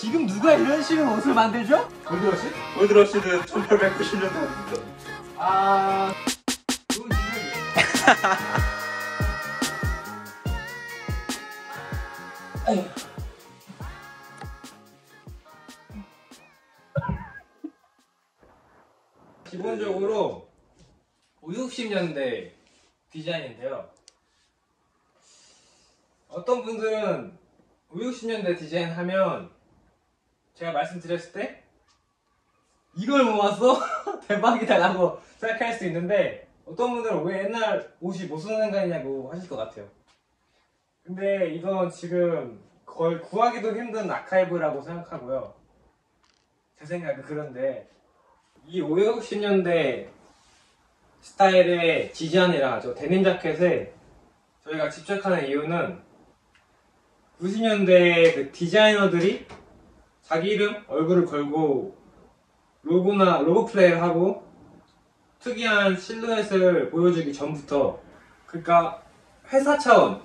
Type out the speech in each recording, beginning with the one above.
지금 누가 이런 식으로 옷을 만들죠? 골드러시? 골드러시는 1890년대 아... 그건 지금... 기본적으로 5, 60년대 디자인인데요. 어떤 분들은 5, 60년대 디자인 하면 제가 말씀드렸을 때 이걸 모았어? 대박이다 라고 생각할 수 있는데 어떤 분들은 왜 옛날 옷이 무슨 생각이냐고 하실 것 같아요. 근데 이건 지금 거의 구하기도 힘든 아카이브라고 생각하고요. 제 생각은 그런데 이 5, 60년대 스타일의 지지안이라 하죠. 데님 자켓에 저희가 집착하는 이유는 90년대 그 디자이너들이 자기 이름, 얼굴을 걸고 로고나 로고 플레이를 하고 특이한 실루엣을 보여주기 전부터 그러니까 회사 차원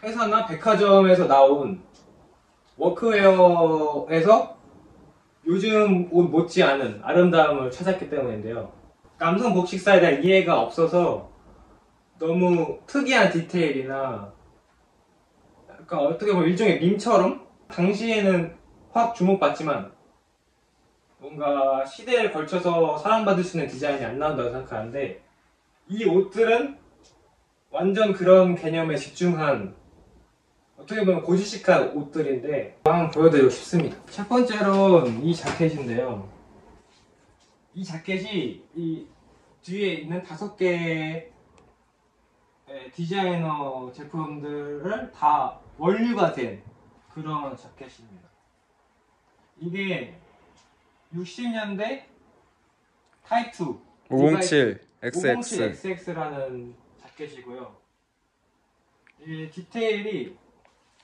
회사나 백화점에서 나온 워크웨어에서 요즘 옷 못지않은 아름다움을 찾았기 때문인데요. 남성 복식사에 대한 이해가 없어서 너무 특이한 디테일이나 약간 어떻게 보면 일종의 밈처럼 당시에는 확 주목받지만 뭔가 시대를 걸쳐서 사랑받을 수 있는 디자인이 안 나온다고 생각하는데 이 옷들은 완전 그런 개념에 집중한 어떻게 보면 고지식한 옷들인데 한번 보여드리고 싶습니다. 첫 번째로는 이 자켓인데요. 이 자켓이 이 뒤에 있는 다섯 개의 디자이너 제품들을 다 원류가 된 그런 자켓입니다. 이게 60년대 타입 2 507 XX 507 XX라는 자켓이고요. 이 디테일이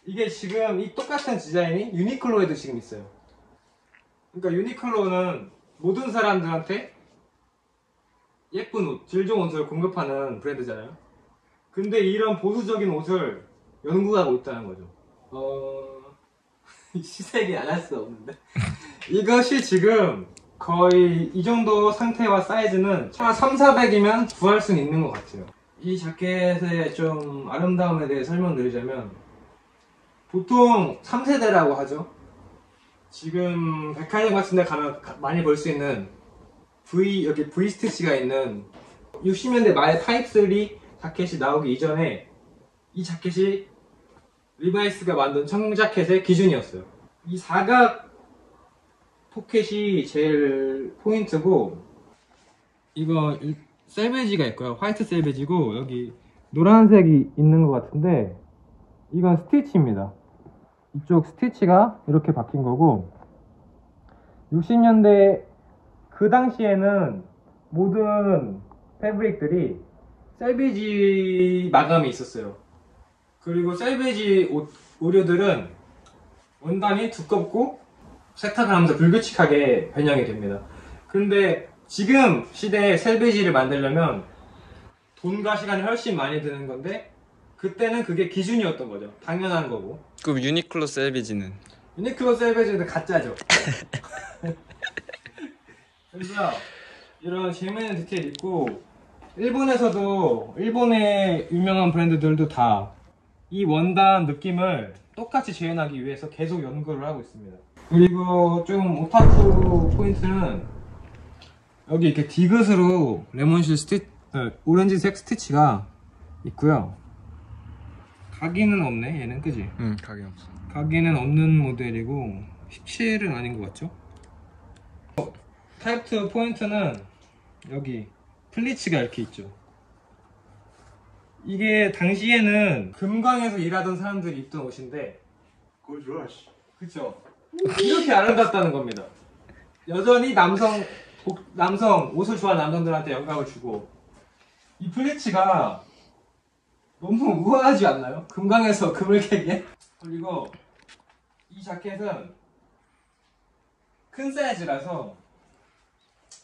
이게 지금 이 똑같은 디자인이 유니클로에도 지금 있어요. 그러니까 유니클로는 모든 사람들한테 예쁜 옷, 질 좋은 옷을 공급하는 브랜드잖아요. 근데 이런 보수적인 옷을 연구하고 있다는 거죠. 어... 시색이 안 할 수 없는데. 이것이 지금 거의 이 정도 상태와 사이즈는 한 3, 400이면 구할 수는 있는 것 같아요. 이 자켓의 좀 아름다움에 대해 설명드리자면 보통 3세대라고 하죠. 지금 백화점 같은 데 가면 가- 많이 볼 수 있는 V, 여기 V 스티치가 있는 60년대 말 타입 3 자켓이 나오기 이전에 이 자켓이 리바이스가 만든 청자켓의 기준이었어요. 이 사각 포켓이 제일 포인트고 이거 일- selvedge가 있고요. 화이트 selvedge고 여기 노란색이 있는 것 같은데 이건 스티치입니다. 이쪽 스티치가 이렇게 박힌 거고 60년대 그 당시에는 모든 패브릭들이 셀베지 마감이 있었어요. 그리고 셀베지 옷, 오류들은 원단이 두껍고 세탁을 하면서 불규칙하게 변형이 됩니다. 그런데 지금 시대에 셀베지를 만들려면 돈과 시간이 훨씬 많이 드는 건데 그때는 그게 기준이었던 거죠. 당연한 거고. 그럼 유니클로 셀비지는 유니클로 셀베지는 가짜죠. 그래서 이런 재미있는 디테일 있고 일본에서도 일본의 유명한 브랜드들도 다 이 원단 느낌을 똑같이 재현하기 위해서 계속 연구를 하고 있습니다. 그리고 좀 오타쿠 포인트는 여기 이렇게 디귿으로 레몬실 스티 어, 오렌지색 스티치가 있고요. 각인은 없네 얘는 그지? 응 각인 없어 각인은 없는 모델이고 17은 아닌 것 같죠? 어, 타입 2 포인트는 여기 플리츠가 이렇게 있죠. 이게 당시에는 금광에서 일하던 사람들이 입던 옷인데 골드러시 그쵸? 이렇게 아름답다는 겁니다. 여전히 남성 복- 남성 옷을 좋아하는 남성들한테 영감을 주고 이 플리츠가 너무 우아하지 않나요? 금강에서 금을 캐기에 그리고 이 자켓은 큰 사이즈라서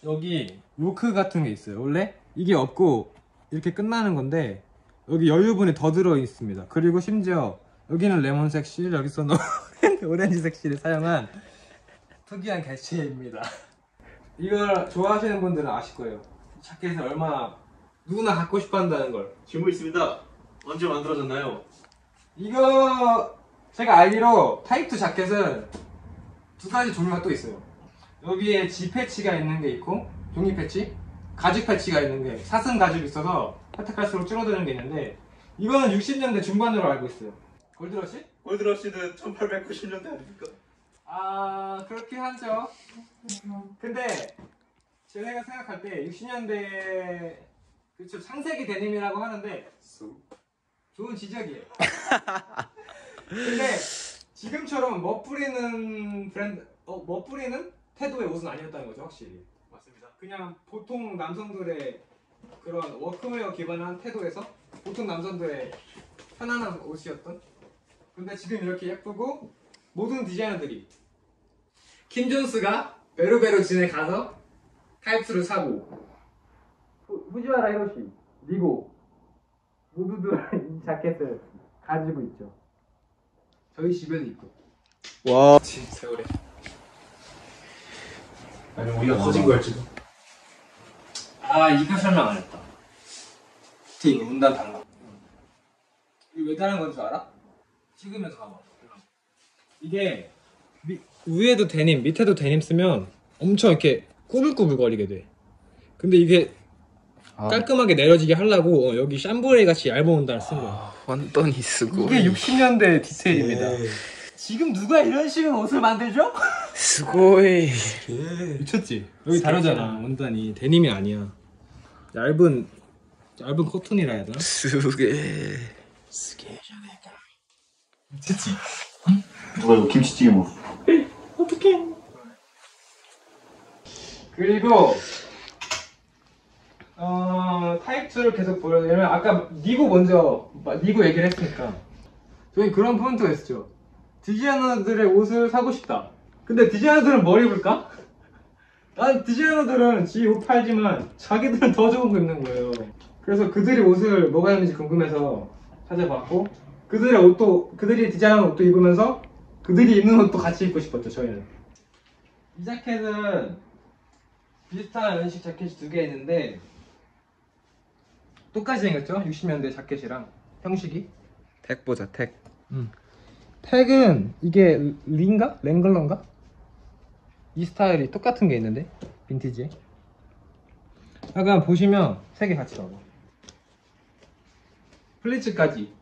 여기 요크 같은 게 있어요. 원래 이게 없고 이렇게 끝나는 건데 여기 여유분이 더 들어 있습니다. 그리고 심지어 여기는 레몬색 실, 여기서는 오렌지 색 실을 사용한 특이한 개체입니다. 이걸 좋아하시는 분들은 아실 거예요. 이 자켓을 얼마나 누구나 갖고 싶어 한다는 걸. 질문 있습니다. 언제 만들어졌나요? 이거 제가 알기로 타입2 자켓은 두 가지 종류가 또 있어요. 여기에 G 패치가 있는 게 있고 종이 패치, 가죽 패치가 있는 게 사슴 가죽이 있어서 혜 택할수록 줄어드는 게 있는데 이거는 60년대 중반으로 알고 있어요. 골드러시? 골드러시는 1890년대 아닙니까? 아 그렇긴 하죠. 근데 제가 생각할 때 60년대 그쵸 창세기 데님이라고 하는데 좋은 지적이에요. 근데 지금처럼 멋부리는 브랜드, 어, 멋부리는 태도의 옷은 아니었다는 거죠, 확실히. 맞습니다. 그냥 보통 남성들의 그런 워크웨어 기반한 태도에서 보통 남성들의 편안한 옷이었던. 근데 지금 이렇게 예쁘고 모든 디자이너들이 킴 존스가 베르베르 진에 가서 타입 2를 사고 후- 후지와라 히로시, 니고 모두들 이 자켓을 가지고 있죠. 저희 집에도 있고. 와 세월에. 아니 우리가 커진 거였지도. 아 이거 설명 안 했다. 이거 원단 달라. 이게 왜 다른 건줄 알아? 찍으면서 봐봐. 이게 미- 위에도 데님, 밑에도 데님 쓰면 엄청 이렇게 꾸불꾸불 거리게 돼. 근데 이게 아, 깔끔하게 내려지게 하려고 어, 여기 chambray 같이 얇은 원단을 쓴 거야. 완전히 쓰고 이게 60년대 디테일입니다. 지금 누가 이런 식의 옷을 만들죠? 스고이 미쳤지? 여기 다르잖아 원단이 데님이 아니야 얇은 얇은 코튼이라 해야 되나? 스게 미쳤지? 누가 이거 김치찌개 먹어? 어떡해 그리고 어 타입 2를 계속 보여드리면 아까 니고 먼저 니고 얘기를 했으니까 저희 그런 포인트가 있었죠 디자이너들의 옷을 사고 싶다 근데 디자이너들은 뭘 입을까? 난 디자이너들은 지 옷 팔지만 자기들은 더 좋은 거 입는 거예요. 그래서 그들이 옷을 뭐가 있는지 궁금해서 찾아봤고 그들의 옷도 그들이 디자인한 옷도 입으면서 그들이 입는 옷도 같이 입고 싶었죠 저희는. 이 자켓은 비슷한 연식 자켓이 두 개 있는데 똑같이 생겼죠? 60년대 자켓이랑 형식이? 택 보자 택. 택은 이게 린가? 랭글러인가? 이 스타일이 똑같은 게 있는데? 빈티지에? 약간 보시면 세 개 같이 나와 플리츠까지.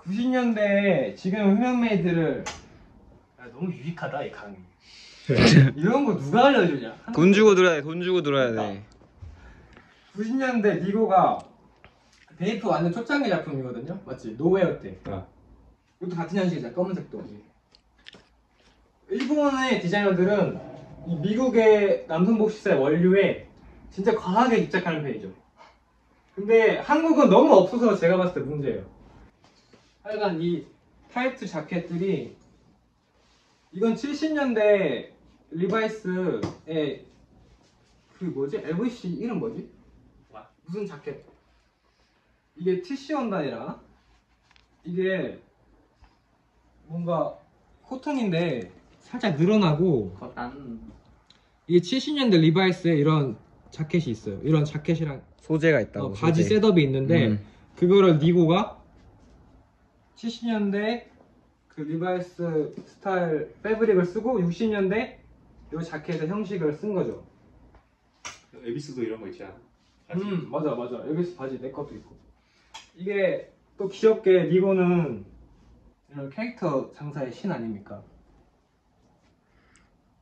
90년대에 지금 흠연메이드를 야, 너무 유익하다 이 강의. 이런 거 누가 알려주냐? 돈 주고 들어야 돼 돈 주고 들어야 돼. 90년대 니고가 베이프 완전 초창기 작품이거든요? 맞지? 노웨어 때. 이것도 같은 형식이잖아 검은색도 일본의 디자이너들은 이 미국의 남성복식사의 원류에 진짜 과하게 집착하는 편이죠 근데 한국은 너무 없어서 제가 봤을 때 문제예요 하여간 이 타입 2 자켓들이 이건 70년대 리바이스의 그 뭐지? LVC 이름 뭐지? 무슨 자켓 이게 TC 원단이라 이게 뭔가 코튼인데 살짝 늘어나고 이게 70년대 리바이스에 이런 자켓이 있어요. 이런 자켓이랑 소재가 있다고 어, 바지 소재. setup이 있는데 음. 그거를 니고가 70년대 그 리바이스 스타일 fabric을 쓰고 60년대 이 자켓의 형식을 쓴 거죠. 에비스도 이런 거 있지 않아? 음 맞아 맞아 여기서 바지 내 것도 있고 이게 또 귀엽게 니고는 이런 캐릭터 장사의 신 아닙니까?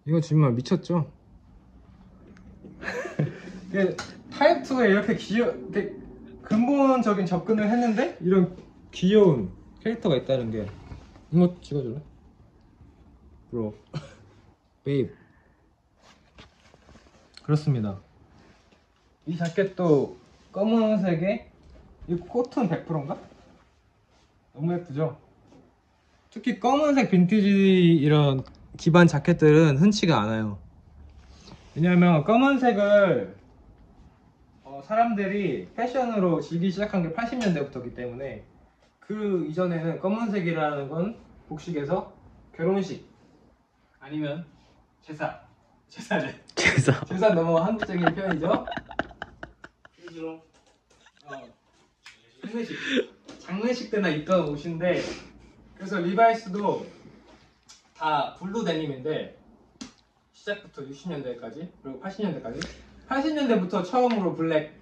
이거 정말 미쳤죠? 이게 타입2에 이렇게 귀여 이렇게 근본적인 접근을 했는데 이런 귀여운 캐릭터가 있다는 게 이거 찍어줄래? bro 베이프 그렇습니다 이 자켓도 검은색에 이 코튼 100%인가? 너무 예쁘죠? 특히 검은색 빈티지 이런 기반 자켓들은 흔치가 않아요. 왜냐면 검은색을 어, 사람들이 패션으로 즐기기 시작한 게 80년대부터기 때문에 그 이전에는 검은색이라는 건 복식에서 결혼식 아니면 제사 제사래 제사. 제사 너무 한국적인 표현이죠? 어, 장례식. 장례식. 때나 입던 옷인데 그래서 리바이스도 다 블루 데님인데 시작부터 60년대까지 그리고 80년대까지? 80년대부터 처음으로 블랙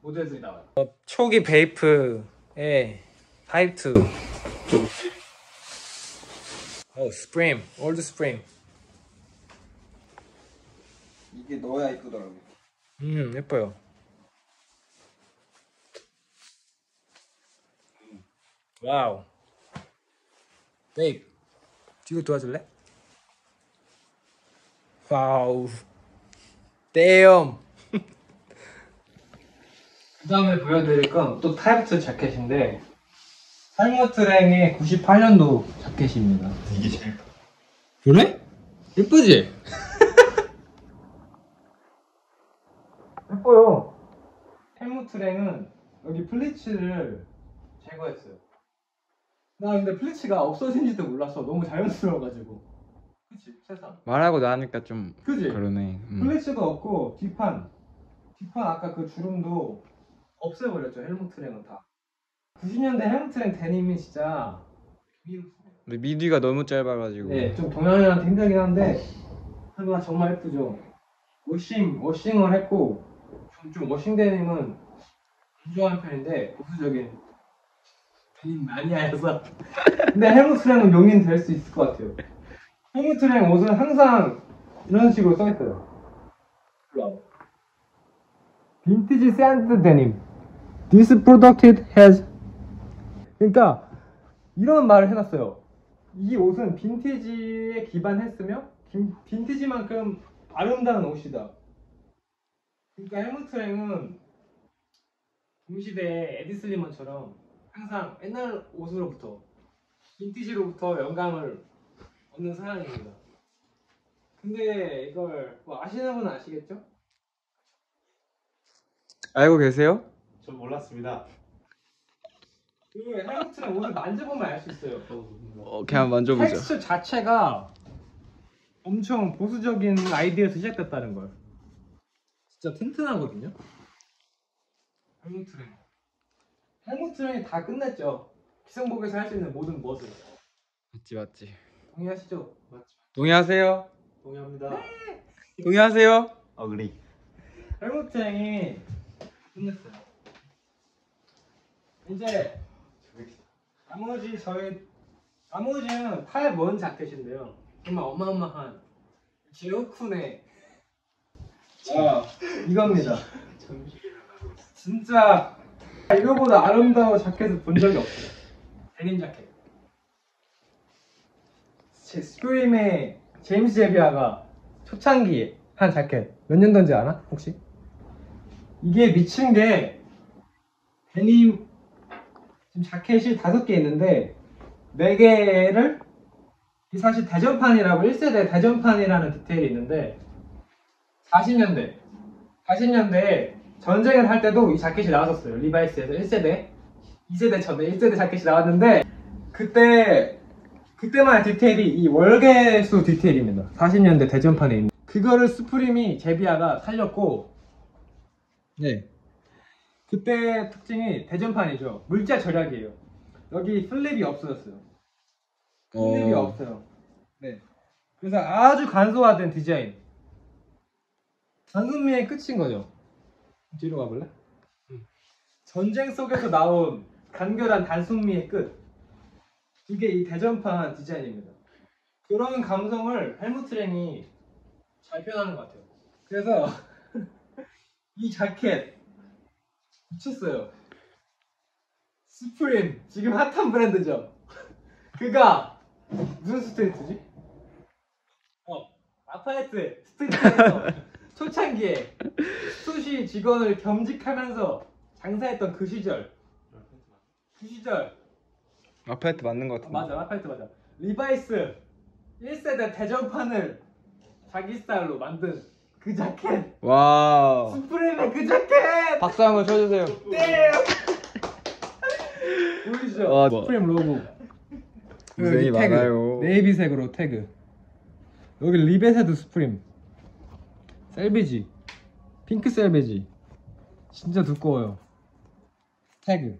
모델들이 나와요. 초기 베이프의 파이프 어 슈프림 old 슈프림. 이게 넣어야 이쁘더라고. 음 예뻐요. wow. 베이프 뒤로 도와줄래? wow damn 그 다음에 보여드릴 건 또 타입 2 자켓인데 헬무트랭의 98년도 자켓입니다 이게 제일 그래? 예쁘지? 예뻐요. 헬무트랭은 여기 플리츠를 제거했어요. 나 근데 플리츠가 없어진지도 몰랐어. 너무 자연스러워가지고. 그치? 세상. 말하고 나니까 좀 그지? 그러네. 음. 플리츠도 없고 뒷판. 뒷판 아까 그 주름도 없애버렸죠. 헬무트랭은 다. 90년대 헬무트랭 데님이 진짜 근데 밑위가 너무 짧아가지고. 네, 좀 동양인한테 힘들긴 한데 하지만 정말 예쁘죠. 워싱, 워싱을 했고 좀, 좀 워싱 데님은 안 좋아하는 편인데 보수적인 데님 마니아여서 근데 헬무트 랭은 용인 될 수 있을 것 같아요. 헬무트 랭 옷은 항상 이런 식으로 써있어요. Vintage sand denim This product has 그러니까 이런 말을 해놨어요. 이 옷은 빈티지에 기반했으며 빈, 빈티지만큼 아름다운 옷이다. 그러니까 헬무트랭은 동시대의 에디 슬리먼처럼 항상 옛날 옷으로부터 빈티지로부터 영감을 얻는 사람입니다. 근데 이걸 뭐 아시는 분은 아시겠죠? 알고 계세요? 전 몰랐습니다. 그 헬무트랭 옷을 만져보면 알 수 있어요. 어, 그냥 만져보자. 텍스처 자체가 엄청 보수적인 아이디어에서 시작됐다는 걸. 진짜 튼튼하거든요. 헬무트 랭. 헬무트랭이 다 끝냈죠. 기성복에서 할 수 있는 모든 것을. 맞지 맞지. 동의하시죠? 동의하세요? 동의합니다. 동의하세요? Agree. 헬무트랭이 끝냈어요. 이제 나머지 저희 나머지는 팔먼 자켓인데요. 정말 어마어마한 제오쿤의 아 이겁니다. 진짜 이거보다 아름다운 자켓을 본 적이 없어요. 데님 자켓. 제 스프림의 제임스 제비아가 초창기에 한 자켓 몇 년도인지 알아? 혹시? 이게 미친 게 데님 지금 자켓이 다섯 개 있는데 네 개를 이 사실 대전판이라고 1세대 대전판이라는 디테일이 있는데 40년대 40년대에 전쟁을 할 때도 이 자켓이 나왔었어요 리바이스에서 1세대 2세대 전에 1세대 자켓이 나왔는데 그때 그때만의 디테일이 이 월계수 디테일입니다 40년대 대전판에 있는 그거를 슈프림이 제비아가 살렸고 네 그때 특징이 대전판이죠 물자 절약이에요 여기 flap이 없어졌어요 flap이 어. 없어요. 네. 그래서 아주 간소화된 디자인. 단순미의 끝인 거죠. 뒤로 가볼래? 전쟁 속에서 나온 간결한 단순미의 끝. 이게 이 대전판 디자인입니다. 그런 감성을 헬무트 랭이 잘 표현하는 것 같아요. 그래서 이 자켓 미쳤어요. 스프림 지금 핫한 브랜드죠. 그가 무슨 스트리트지? 어 아파트 스트리트에서 초창기에 수시 직원을 겸직하면서 장사했던 그 시절 그 시절 아파트 맞는 것 아, 같은데. 맞아 아파트 맞아 리바이스 1세대 대전판을 자기 스타일로 만든 그 자켓 와우. 슈프림의 그 자켓 박수 한번 쳐주세요. 네! 보이시죠? 와, 뭐. 슈프림 로고 고생이 여기 태그, 많아요. 네이비색으로 태그. 여기 리벳에도 슈프림. Selvedge. 핑크 selvedge. 진짜 두꺼워요. 태그.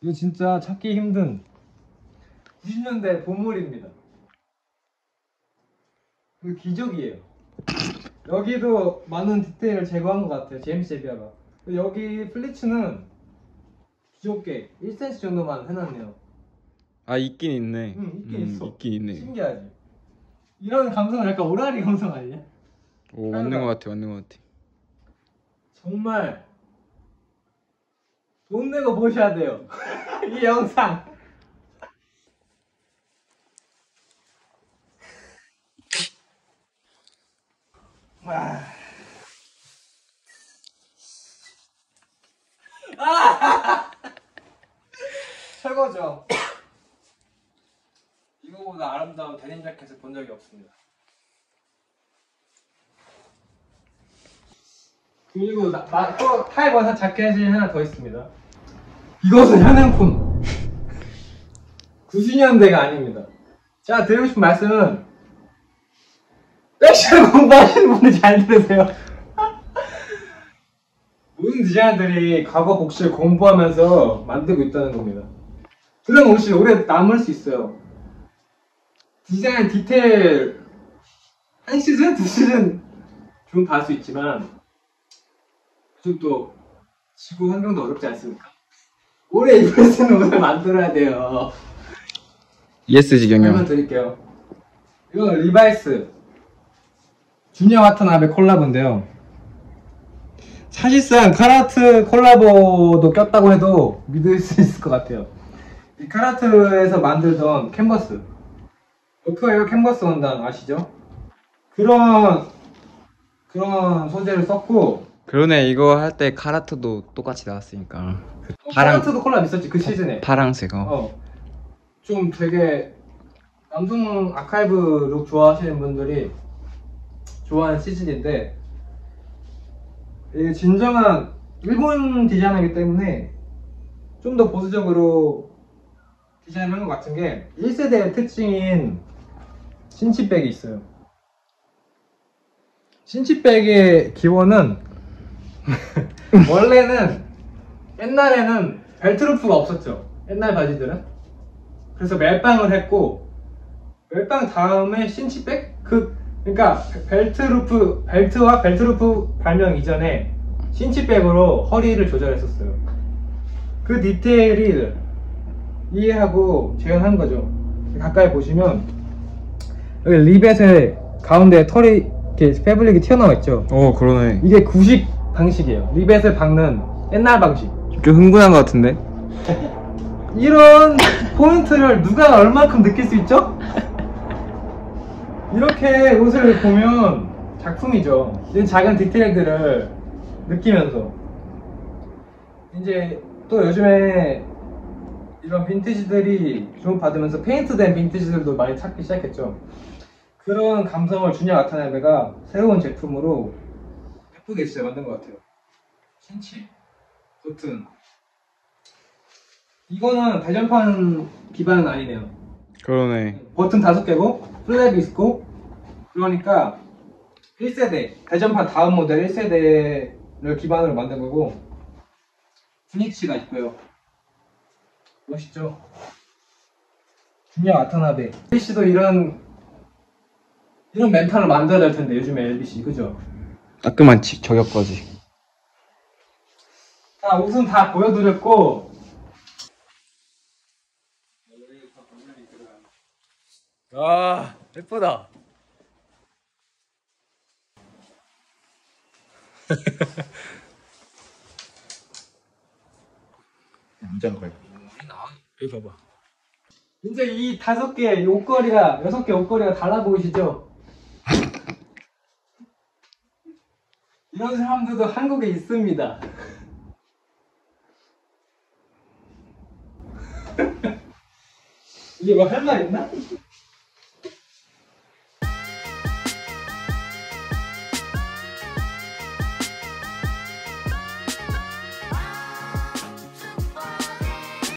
이거 진짜 찾기 힘든 90년대 보물입니다. 이거 기적이에요. 여기도 많은 디테일을 제거한 것 같아요. 제임스 제비아가. 여기 플리츠는 귀엽게 1cm 정도만 해놨네요. 아 있긴 있네. 응, 있긴 음, 있어. 있긴 있네. 신기하지? 이런 감성은 약간 오라리 감성 아니냐? 오 맞는 것 같아, 맞는 것 같아. 정말 돈 내고 보셔야 돼요. 이 영상. 와. 아! 최고죠. 이거보다 아름다운 데님 자켓을 본 적이 없습니다. 그리고 나, 나, 또 타입원사 자켓이 하나 더 있습니다. 이것은 현행품. 90년대가 아닙니다. 자, 드리고 싶은 말씀은 패션 공부하시는 분들 잘 들으세요. 모든 디자이너들이 과거 복식을 공부하면서 만들고 있다는 겁니다. 그런 옷이 오래 남을 수 있어요. 디자인 디테일 한 시즌, 두 시즌 좀 입을 수 있지만 요즘 또 지구 환경도 어렵지 않습니까? 수 있는 옷을 만들어야 돼요. ESG 설명 경영. 드릴게요. 이건 리바이스 주니어 와타나베 콜라보인데요. 사실상 칼하트 콜라보도 꼈다고 해도 믿을 수 있을 것 같아요. 이 칼하트에서 만들던 캔버스. 어크웨어 캔버스 원단 아시죠? 그런 그런 소재를 썼고 그러네 이거 할 때 칼하트도 똑같이 나왔으니까. 그 어, 파랑 칼하트도 콜라보 있었지 그 시즌에. 파랑색 어. 어, 좀 되게 남성 아카이브 룩 좋아하시는 분들이 좋아하는 시즌인데 이게 진정한 일본 디자이너이기 때문에 좀 더 보수적으로 디자인한 것 같은 게 1세대의 특징인 신치백이 있어요. 신치백의 기원은 원래는 옛날에는 벨트루프가 없었죠. 옛날 바지들은. 그래서 멜빵을 했고 멜빵 다음에 신치백 그 그러니까 벨트루프 벨트와 벨트루프 발명 이전에 신치백으로 허리를 조절했었어요. 그 디테일을 이해하고 재현한 거죠. 가까이 보시면 여기 리벳의 가운데 털이 이렇게 패블릭이 튀어나와 있죠. 어 그러네. 이게 구식 방식이에요. 리벳을 박는 옛날 방식. 좀 흥분한 것 같은데. 이런 포인트를 누가 얼만큼 느낄 수 있죠? 이렇게 옷을 보면 작품이죠. 이런 작은 디테일들을 느끼면서 이제 또 요즘에 이런 빈티지들이 주목받으면서 페인트된 빈티지들도 많이 찾기 시작했죠. 그런 감성을 주냐 와타나베가 새로운 제품으로 예쁘게 진짜 만든 것 같아요. 신치, 버튼, 이거는 대전판 기반은 아니네요. 그러네. 버튼 다섯 개고 플랩이 있고 그러니까 1세대 대전판 다음 모델 1세대를 기반으로 만든 거고 분위치가 있고요. 멋있죠? 중요 아타나베 LBC도 이런 이런 멘탈을 만들어야 될 텐데 요즘에 LBC 그죠? 따끔한 지- 저격거지. 자 옷은 다 보여드렸고 아 예쁘다 여기 봐봐 이제 이 다섯 개 옷걸이가 여섯 개 옷걸이가 달라 보이시죠? 이런 사람들도 한국에 있습니다 이게 뭐 할 말 있나?